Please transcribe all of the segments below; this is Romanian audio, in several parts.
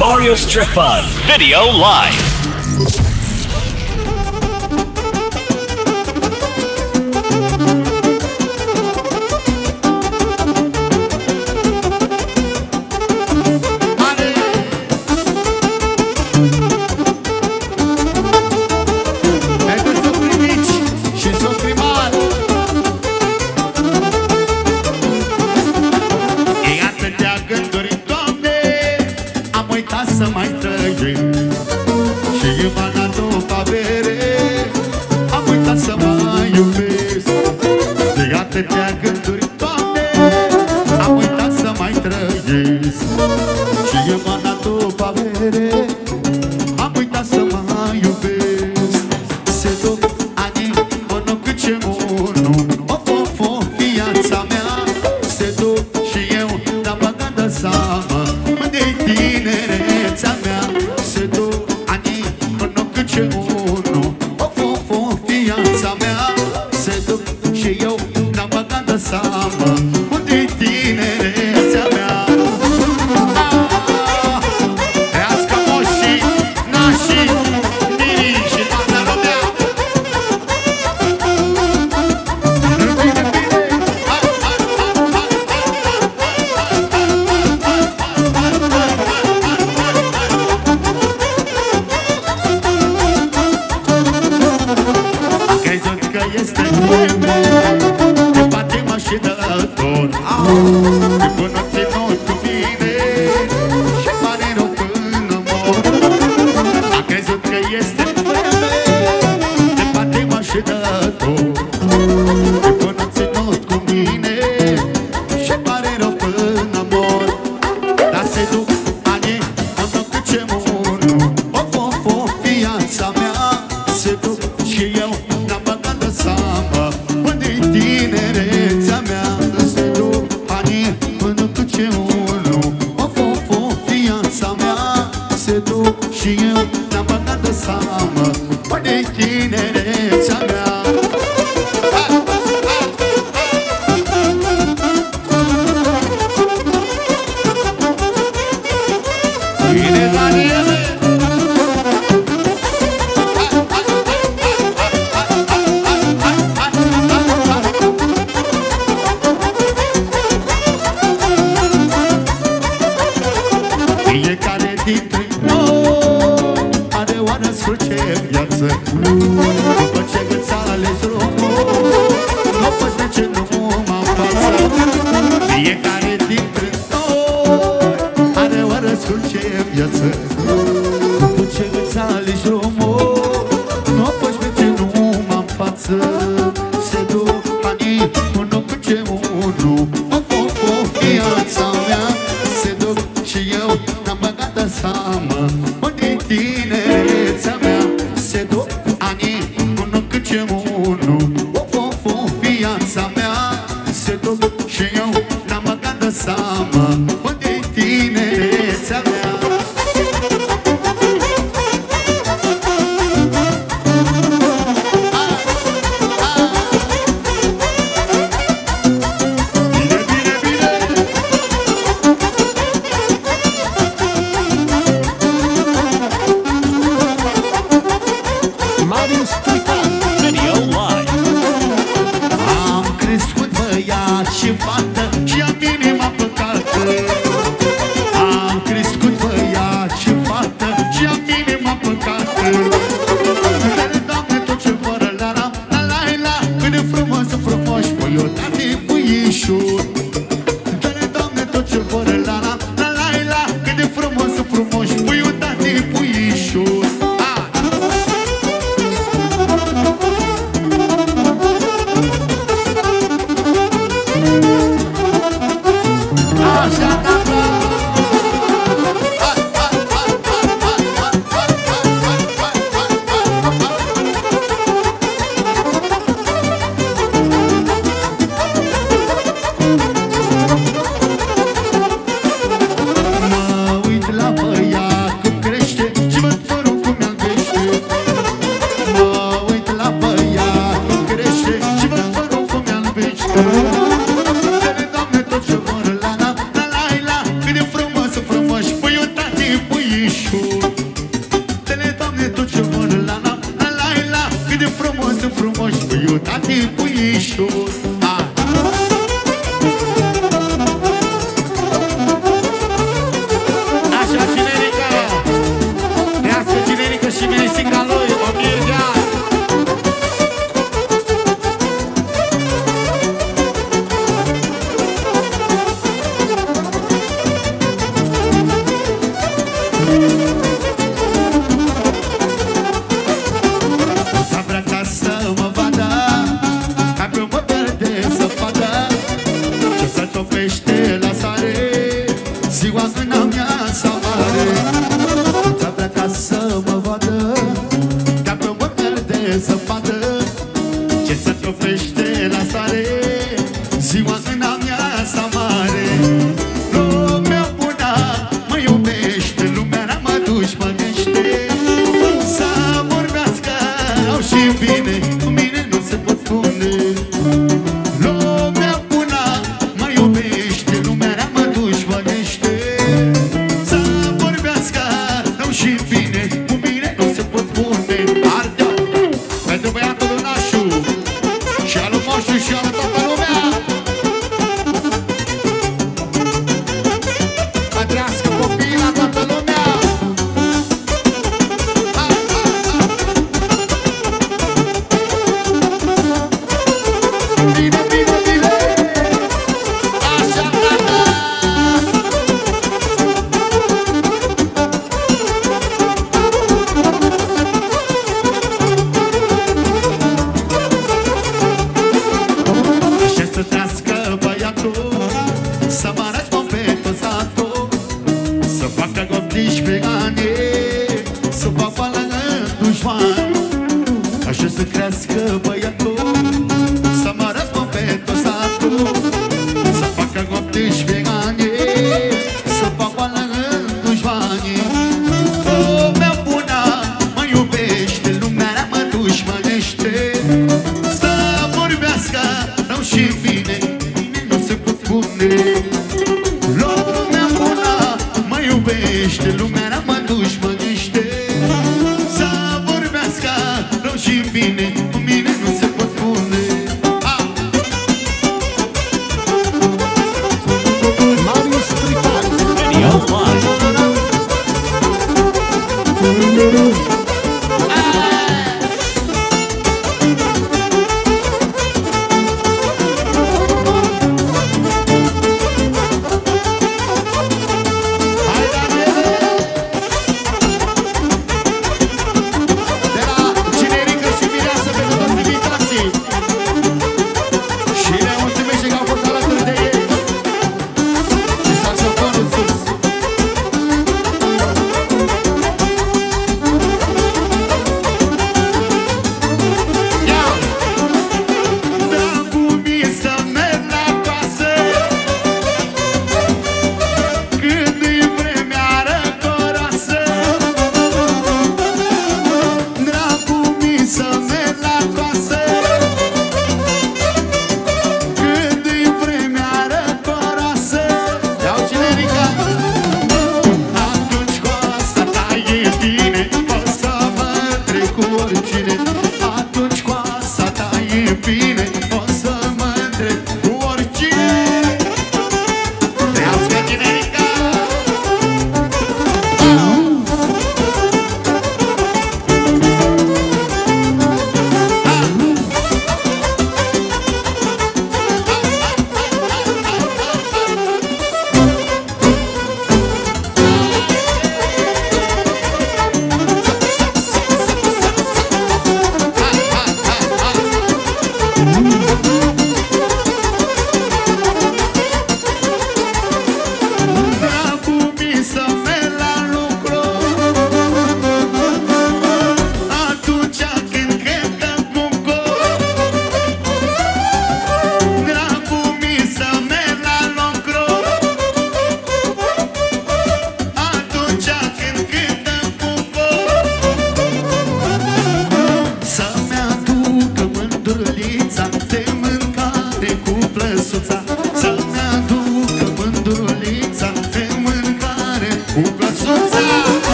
Mario Strip Video Live. Fiecare dintre noi. Are oară scurce viață. Thank you. suflește la sare.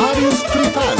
Mário Trifário.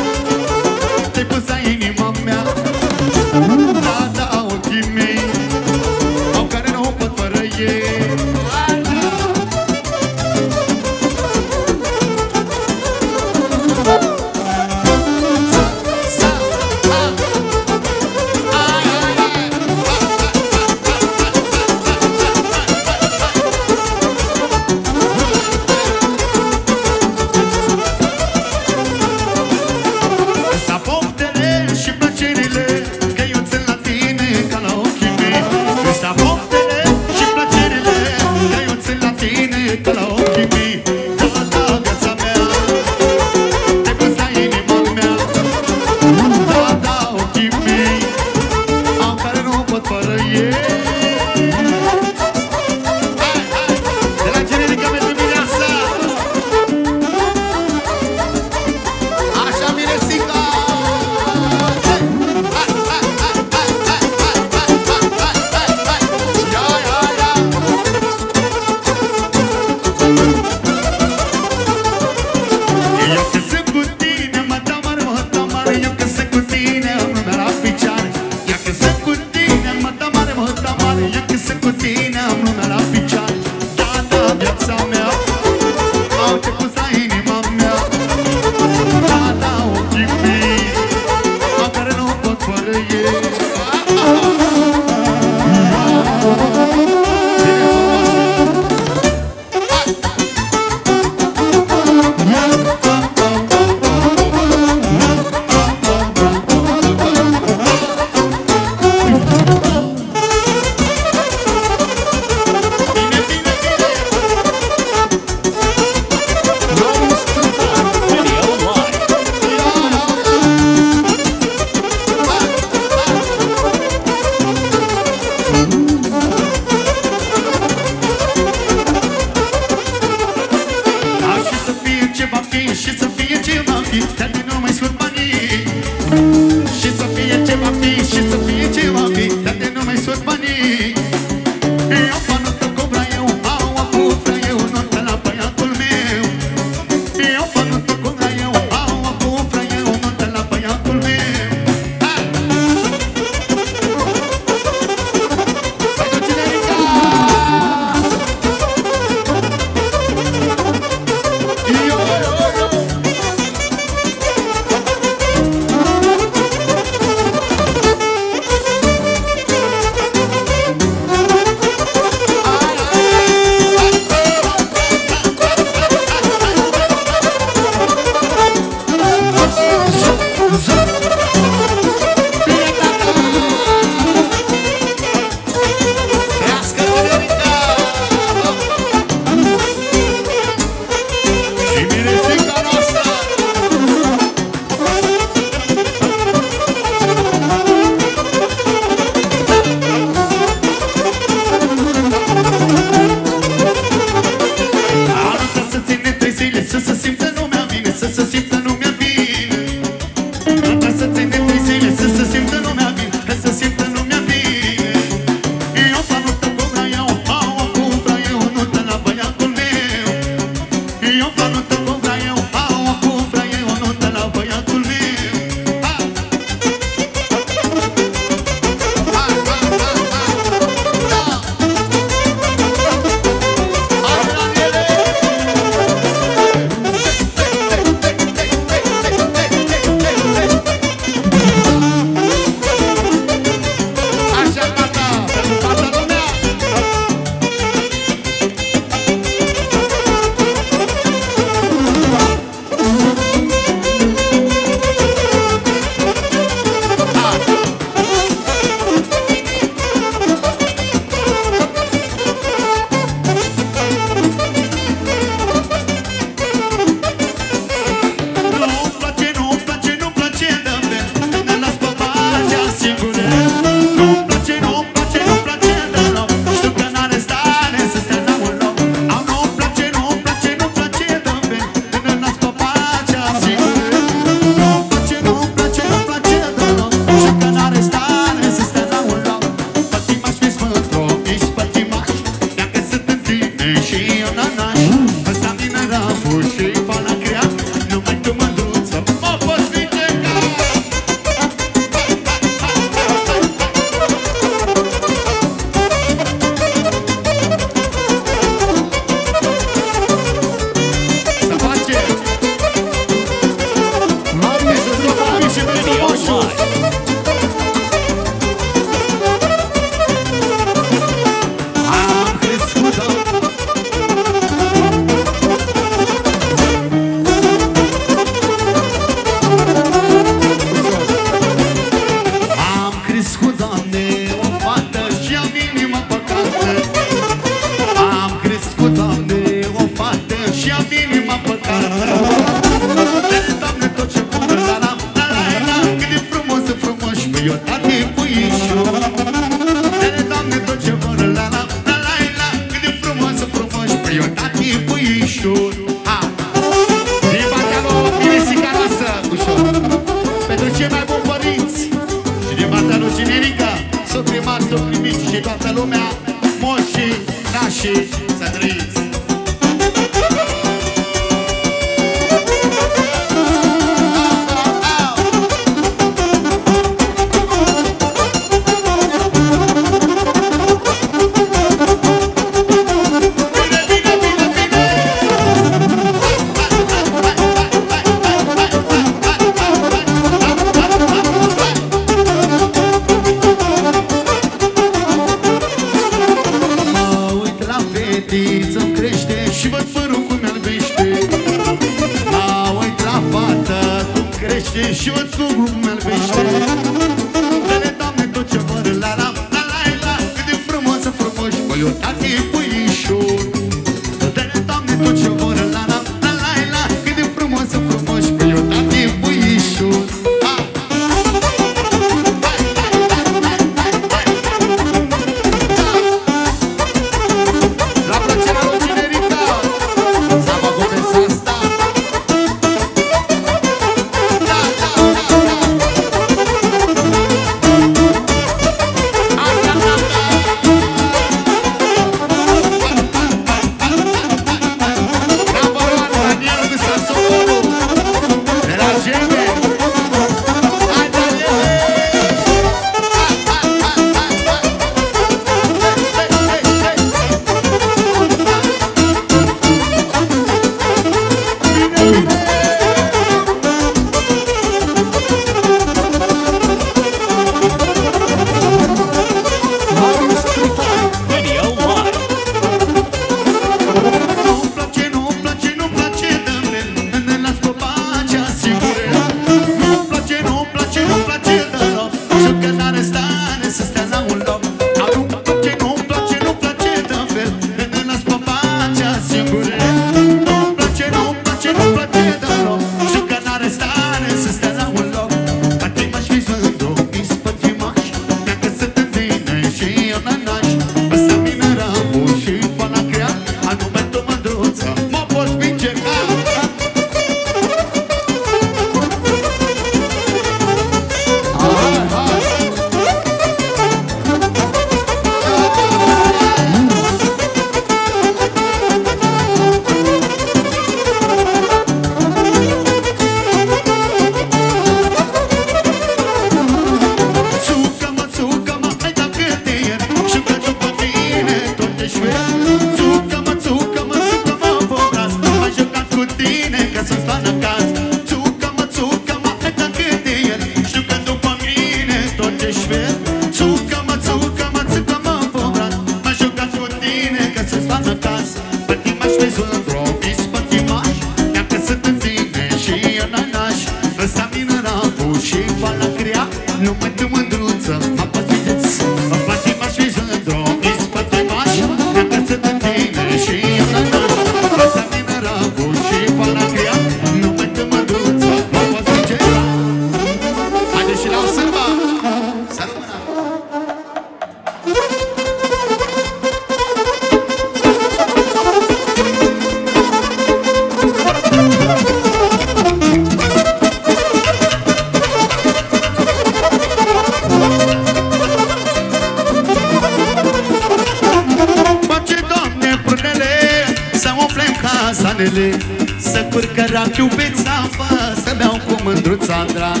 ciocanele Să curcă rachiu pe țapa Să beau cu mândruța drag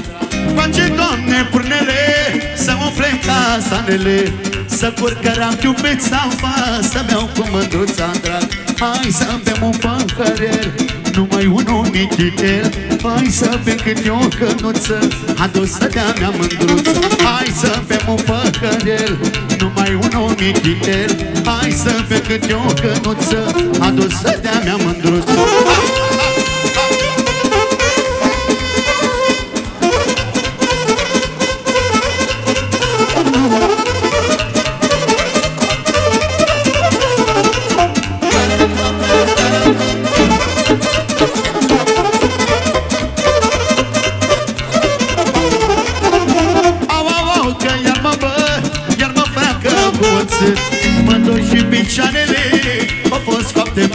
Face, Doamne, purnele Să umflem casanele Să curcă rachiu pe țapa Să beau cu mândruța drag Hai să bem un paharel Numai unul michitel Hai să bem câte o cănuță Adusă de-a mea mândruță. Hai să bem un paharel Numai unul michitel Hai să pe cât eu cănuță Adusă de-a mea mândruță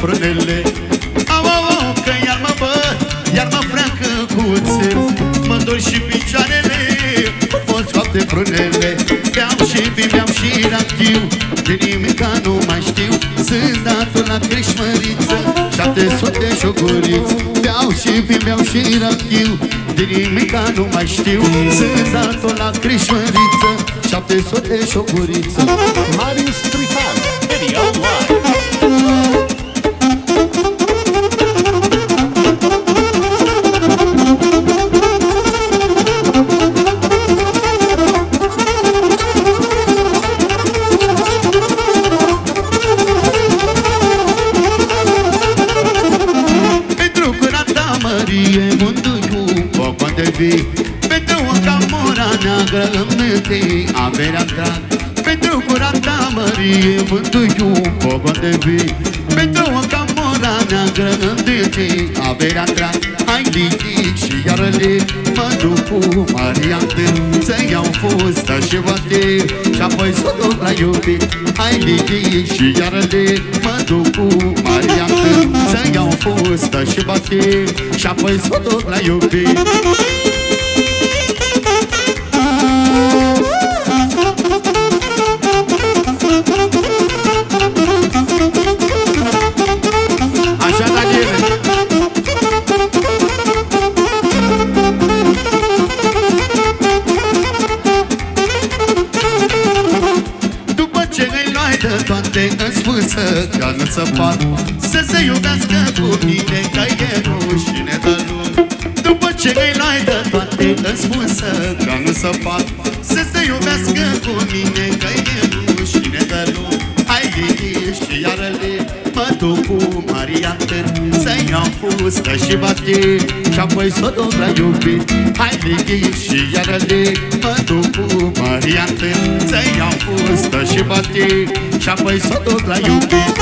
fost coapte prunele Au, au, au, că iar mă băt Iar mă freacă cu țel Mă dor și picioarele Au fost coapte prunele Beau și vin, beau și ractiu De nimica nu mai știu. Sunt datul la creșmăriță 700 șocuriți Beau și vin, beau și ractiu De nimica nu mai știu. Sunt datul la creșmăriță 700 șocuriță Marius Trifan curata mărie Mântuiu Poco de vii Pentru o camora neagră Îmi averea drag. Pentru curata mărie Mântuiu Poco de vii Pentru o camora neagră Îmi averea drag. Hai litici și iarăle Mă duc cu Maria întâi Să iau fustă și vate Și apoi să o duc la iubit Hai litici și iarăle Mă duc cu Maria întâi Să iau fustă și bate Și apoi să o duc la iubit cu mine Că e rușine de lume După ce îi luai de toate Îți spusă că nu se pot Să se iubească cu mine Că e rușine de lume Hai liniști și iarăle Mă duc cu Maria Târ Să iau fustă și bate Și apoi să o duc la iubit. Hai liniști și iarăle Mă duc cu Maria Târ Să iau fustă și bate Și apoi să o duc la iubit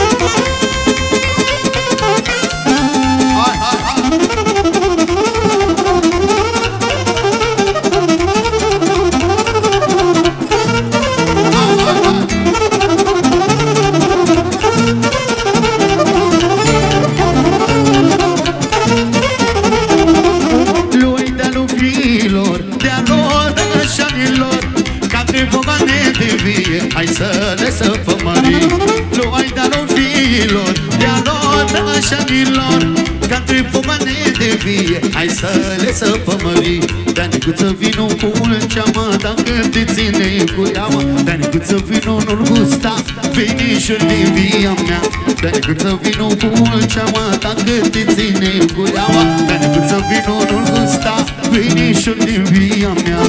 lor rășanilor, ca pe bogane de vie, hai să le săpămări. Dar decât să vină cu un ceamă, dacă te ține cu iamă, dar decât să vină nu-l gusta, vinișul din via mea. Dar decât să vină cu un ceamă, dacă te ține cu iamă, dar decât să vină nu-l gusta, vinișul din via mea.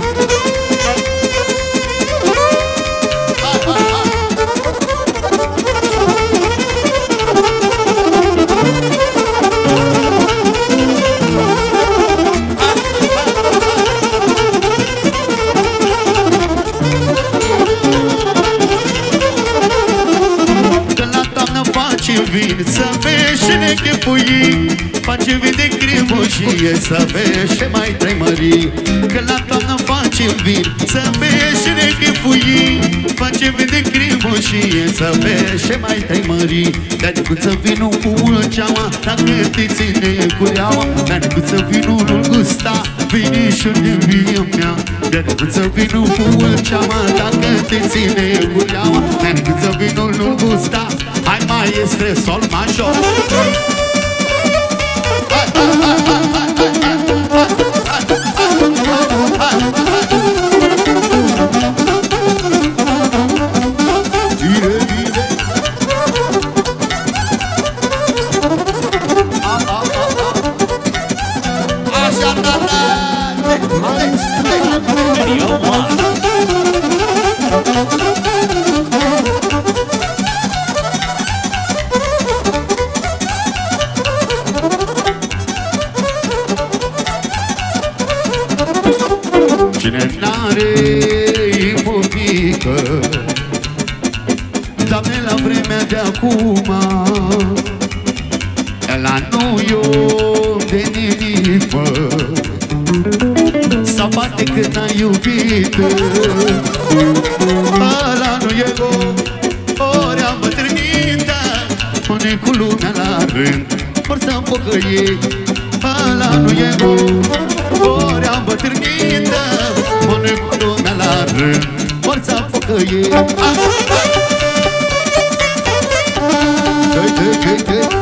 Face vin de crimoșie Să vezi și mai trei mării Că la toamnă face vin Să vezi și nechefui Face vin de crimoșie Să vezi și mai trei mării Dar decât să vină cu ceaua Dacă te ține cu leaua Dar decât să vină nu-l gusta Vinișul din via mea. Dar decât să vină cu ceaua Dacă te ține cu leaua Dar decât să vină nu-l gusta Hai maestre, sol major Música Doamne, la vremea de acum La nu e om de nimic, mă Sau poate când ai iubit. Ăla nu e om Ori am bătrânit Mănânc cu lumea la rând Forța în pocăie. Ăla nu e bun Ori am bătrânit Mănânc cu lumea la rând Forța în pocăie. Dă-i, ei, ei, ei.